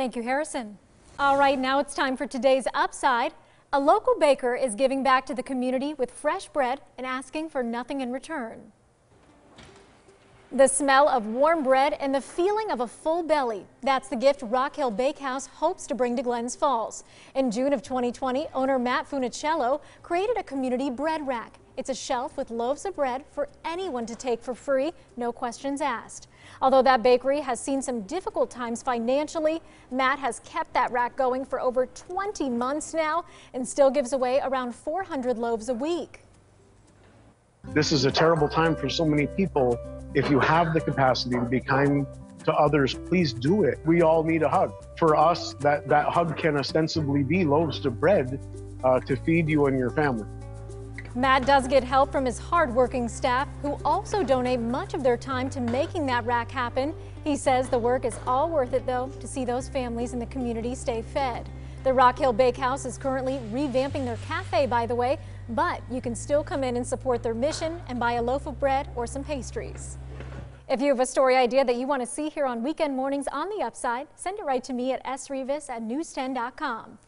Thank you, Harrison. All right, now it's time for today's Upside. A local baker is giving back to the community with fresh bread and asking for nothing in return. The smell of warm bread and the feeling of a full belly. That's the gift Rock Hill Bakehouse hopes to bring to Glens Falls. In June of 2020, owner Matt Funiciello created a community bread rack. It's a shelf with loaves of bread for anyone to take for free, no questions asked. Although that bakery has seen some difficult times financially, Matt has kept that rack going for over 20 months now and still gives away around 400 loaves a week. This is a terrible time for so many people. If you have the capacity to be kind to others, please do it. We all need a hug. For us, that, that hug can ostensibly be loaves of bread uh, to feed you and your family. Matt does get help from his hardworking staff, who also donate much of their time to making that rack happen. He says the work is all worth it, though, to see those families in the community stay fed. The Rock Hill Bakehouse is currently revamping their cafe, by the way, but you can still come in and support their mission and buy a loaf of bread or some pastries. If you have a story idea that you want to see here on Weekend Mornings on the Upside, send it right to me at srivas at news10.com.